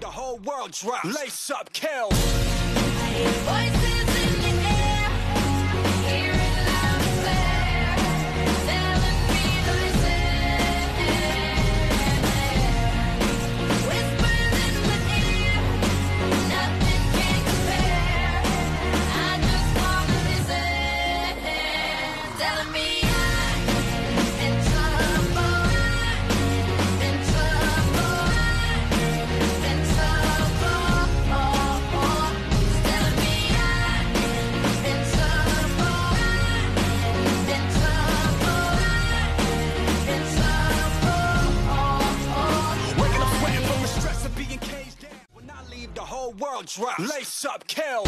the whole world drops. Lace up, kill. the whole world drops. Lace up, kill.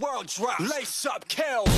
world drops. Lace up, kills.